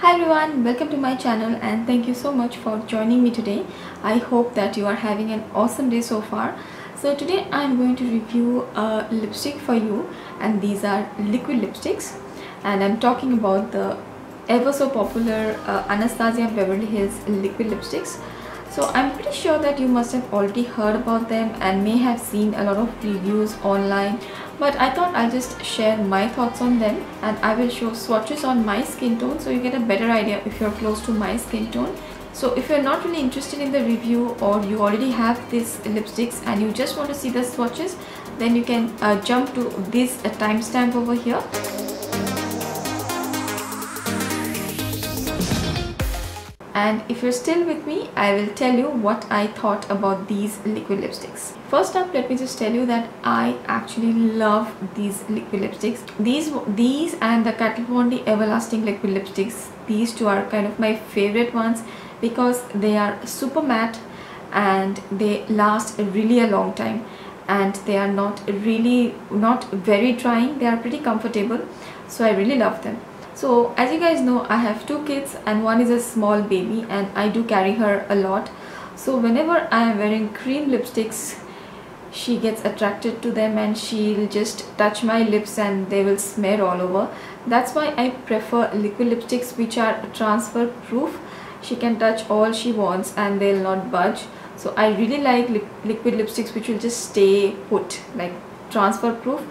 Hi everyone, welcome to my channel and thank you so much for joining me today. I hope that you are having an awesome day so far. So today I'm going to review a lipstick for you and these are liquid lipsticks and I'm talking about the ever so popular uh, Anastasia Beverly Hills liquid lipsticks. So I'm pretty sure that you must have already heard about them and may have seen a lot of reviews online but I thought I'll just share my thoughts on them and I will show swatches on my skin tone so you get a better idea if you're close to my skin tone. So if you're not really interested in the review or you already have these lipsticks and you just want to see the swatches then you can uh, jump to this uh, timestamp over here. And if you're still with me I will tell you what I thought about these liquid lipsticks. First up let me just tell you that I actually love these liquid lipsticks. These these and the Von everlasting liquid lipsticks these two are kind of my favorite ones because they are super matte and they last really a long time. And they are not really not very drying. They are pretty comfortable. So I really love them so as you guys know I have two kids and one is a small baby and I do carry her a lot. So whenever I am wearing cream lipsticks she gets attracted to them and she'll just touch my lips and they will smear all over. That's why I prefer liquid lipsticks which are transfer proof she can touch all she wants and they'll not budge. So I really like li liquid lipsticks which will just stay put like transfer proof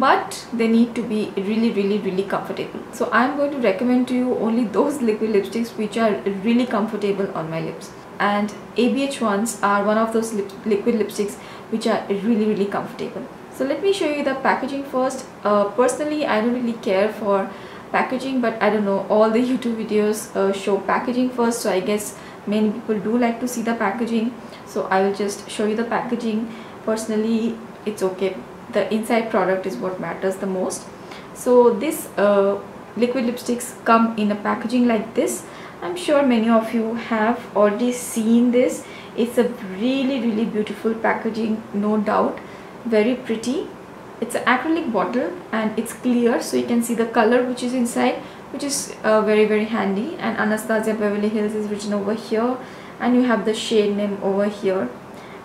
but they need to be really really really comfortable. So i'm going to recommend to you only those liquid lipsticks which are really comfortable on my lips. And abh ones are one of those lip liquid lipsticks which are really really comfortable. So let me show you the packaging first. Uh, personally i don't really care for packaging but i don't know all the youtube videos uh, show packaging first. So i guess many people do like to see the packaging. So i will just show you the packaging. Personally it's okay the inside product is what matters the most. So this uh, liquid lipsticks come in a packaging like this. I'm sure many of you have already seen this. It's a really really beautiful packaging no doubt. Very pretty. It's an acrylic bottle and it's clear so you can see the color which is inside which is uh, very very handy. And Anastasia Beverly Hills is written over here. And you have the shade name over here.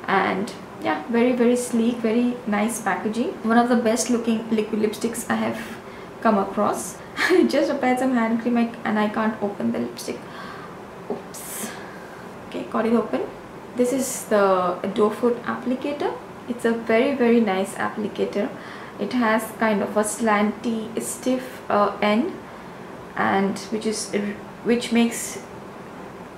And yeah very very sleek very nice packaging. One of the best looking liquid lipsticks I have come across. I just applied some hand cream and I can't open the lipstick. Oops. Okay got it open. This is the doe foot applicator. It's a very very nice applicator. It has kind of a slanty stiff uh, end and which is which makes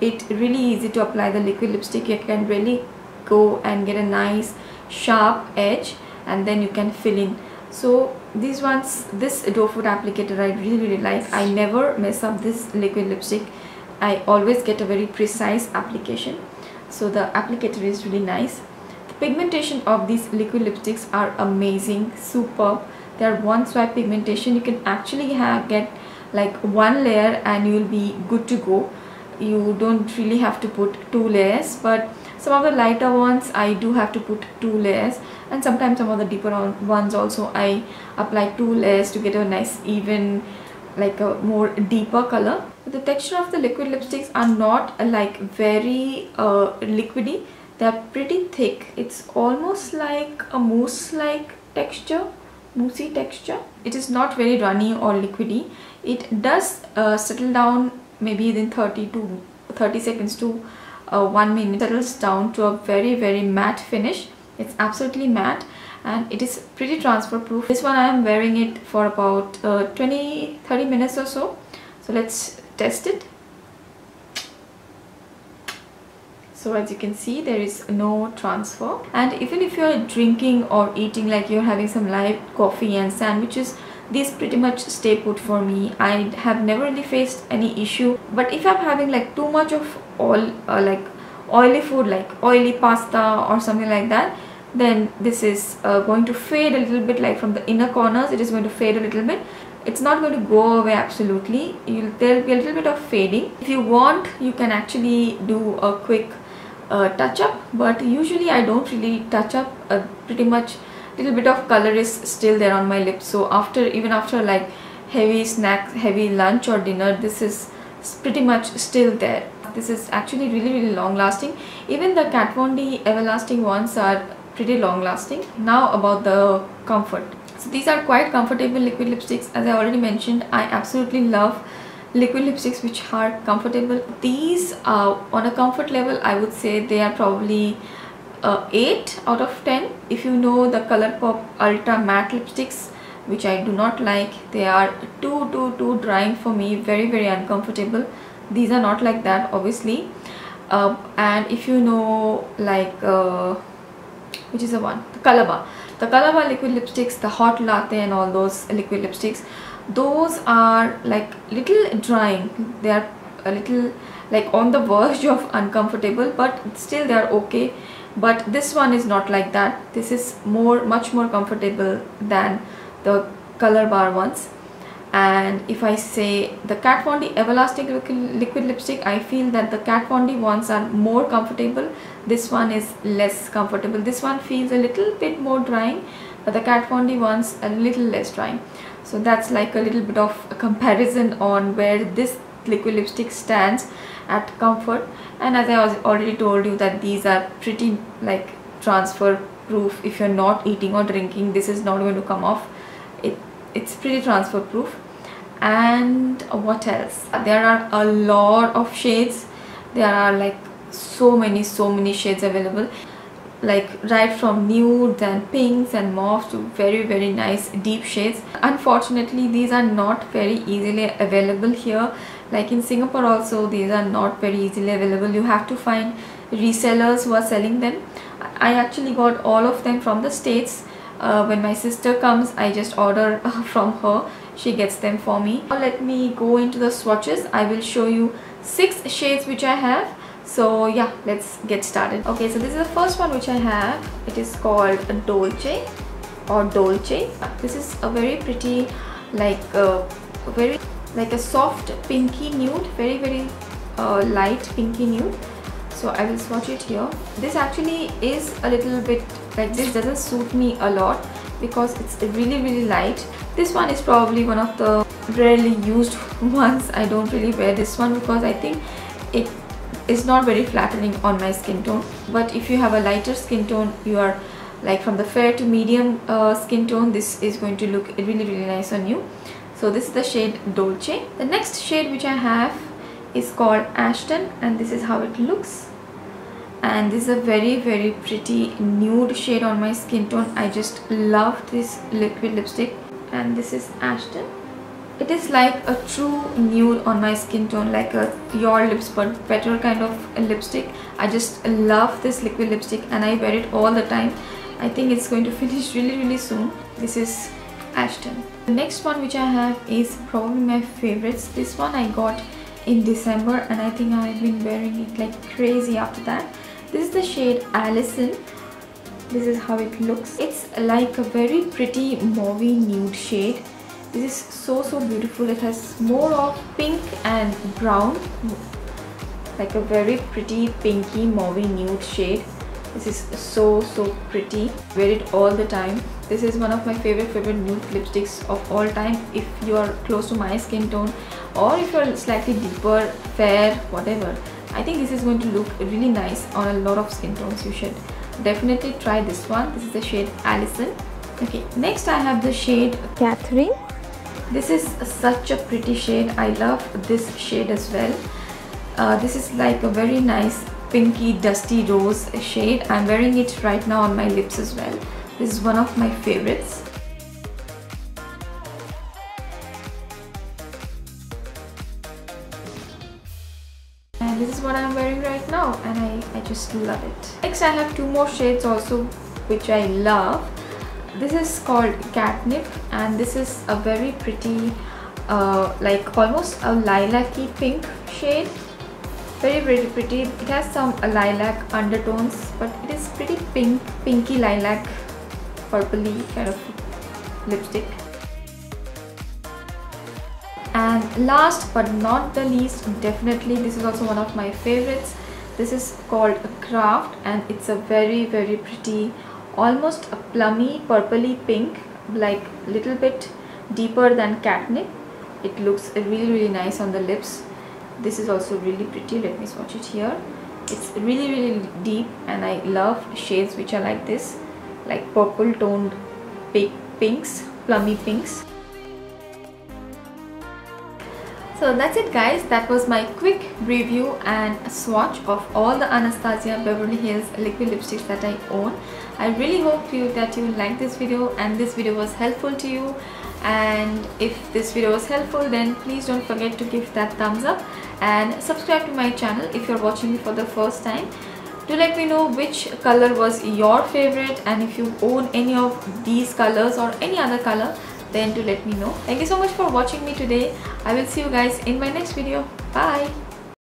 it really easy to apply the liquid lipstick. You can really go and get a nice sharp edge and then you can fill in. So these ones this doe foot applicator I really really like I never mess up this liquid lipstick. I always get a very precise application. So the applicator is really nice. The pigmentation of these liquid lipsticks are amazing superb. They are one swipe pigmentation. You can actually have get like one layer and you will be good to go. You don't really have to put two layers but some of the lighter ones I do have to put two layers. And sometimes some of the deeper ones also I apply two layers to get a nice even like a more deeper color. The texture of the liquid lipsticks are not like very uh, liquidy. They're pretty thick. It's almost like a mousse like texture moussey texture. It is not very runny or liquidy. It does uh, settle down maybe within 30 to 30 seconds to uh, one minute settles down to a very very matte finish. It's absolutely matte and it is pretty transfer proof this one I am wearing it for about uh, 20 30 minutes or so. So let's test it. So as you can see there is no transfer. And even if you're drinking or eating like you're having some light coffee and sandwiches these pretty much stay put for me. I have never really faced any issue. But if I'm having like too much of oil uh, like oily food like oily pasta or something like that then this is uh, going to fade a little bit like from the inner corners it is going to fade a little bit. It's not going to go away absolutely. You'll, there'll be a little bit of fading. If you want you can actually do a quick uh, touch up but usually I don't really touch up uh, pretty much. Little bit of color is still there on my lips. So after even after like heavy snack heavy lunch or dinner this is pretty much still there this is actually really really long lasting even the Kat Von D everlasting ones are pretty long lasting now about the comfort. So these are quite comfortable liquid lipsticks. As I already mentioned I absolutely love liquid lipsticks which are comfortable. These are on a comfort level I would say they are probably uh, 8 out of 10 if you know the Colourpop Ultra matte lipsticks which I do not like they are too too too drying for me. Very very uncomfortable these are not like that obviously. Uh, and if you know like uh, which is the one? The Colorbar the Colorbar liquid lipsticks the hot latte and all those liquid lipsticks those are like little drying. They are a little like on the verge of uncomfortable but still they are okay. But this one is not like that. This is more much more comfortable than the color bar ones and if I say the Kat Von D Everlasting Liquid Lipstick I feel that the Kat Von D ones are more comfortable. This one is less comfortable. This one feels a little bit more drying but the Kat Von D ones a little less drying. So that's like a little bit of a comparison on where this liquid lipstick stands at comfort. And as I was already told you that these are pretty like transfer proof. If you're not eating or drinking this is not going to come off. It it's pretty transfer proof and what else? There are a lot of shades. There are like so many so many shades available. Like right from nudes and pinks and mauves to very very nice deep shades. Unfortunately these are not very easily available here. Like in Singapore also these are not very easily available. You have to find resellers who are selling them. I actually got all of them from the states uh, when my sister comes I just order from her. She gets them for me. Now let me go into the swatches. I will show you six shades which I have. So yeah let's get started. Okay so this is the first one which I have. It is called Dolce or Dolce. This is a very pretty like uh, very like a soft pinky nude. Very very uh, light pinky nude. So I will swatch it here. This actually is a little bit like this doesn't suit me a lot because it's really really light. This one is probably one of the rarely used ones. I don't really wear this one because I think it is not very flattering on my skin tone. But if you have a lighter skin tone you are like from the fair to medium uh, skin tone this is going to look really really nice on you. So this is the shade Dolce. The next shade which I have is called Ashton and this is how it looks and this is a very very pretty nude shade on my skin tone. I just love this liquid lipstick. And this is Ashton. It is like a true nude on my skin tone like a your lips but better kind of lipstick. I just love this liquid lipstick and I wear it all the time. I think it's going to finish really really soon. This is Ashton. The next one which I have is probably my favorites. This one I got in December and I think I've been wearing it like crazy after that this is the shade Allison this is how it looks. It's like a very pretty mauvey nude shade. This is so so beautiful. It has more of pink and brown. Like a very pretty pinky mauvey nude shade. This is so so pretty. Wear it all the time. This is one of my favorite favorite nude lipsticks of all time. If you are close to my skin tone or if you're slightly deeper fair whatever I think this is going to look really nice on a lot of skin tones. You should definitely try this one. This is the shade Allison. Okay, next I have the shade Kathryn. This is such a pretty shade. I love this shade as well. Uh, this is like a very nice pinky dusty rose shade. I'm wearing it right now on my lips as well. This is one of my favorites. Love it. Next I have two more shades also which I love. This is called Catnip and this is a very pretty uh, like almost a lilac-y pink shade. Very very pretty. It has some uh, lilac undertones but it is pretty pink, pinky lilac purpley kind of lipstick and last but not the least definitely this is also one of my favorites this is called a craft and it's a very very pretty almost a plummy purpley pink like little bit deeper than catnip. It looks really really nice on the lips. This is also really pretty. Let me swatch it here. It's really really deep and I love shades which are like this like purple toned pinks plummy pinks so that's it guys. That was my quick review and swatch of all the Anastasia Beverly Hills liquid lipsticks that I own. I really hope you that you liked this video and this video was helpful to you. And if this video was helpful then please don't forget to give that thumbs up and subscribe to my channel if you're watching me for the first time. Do let me know which color was your favorite and if you own any of these colors or any other color then do let me know. Thank you so much for watching me today. I will see you guys in my next video. Bye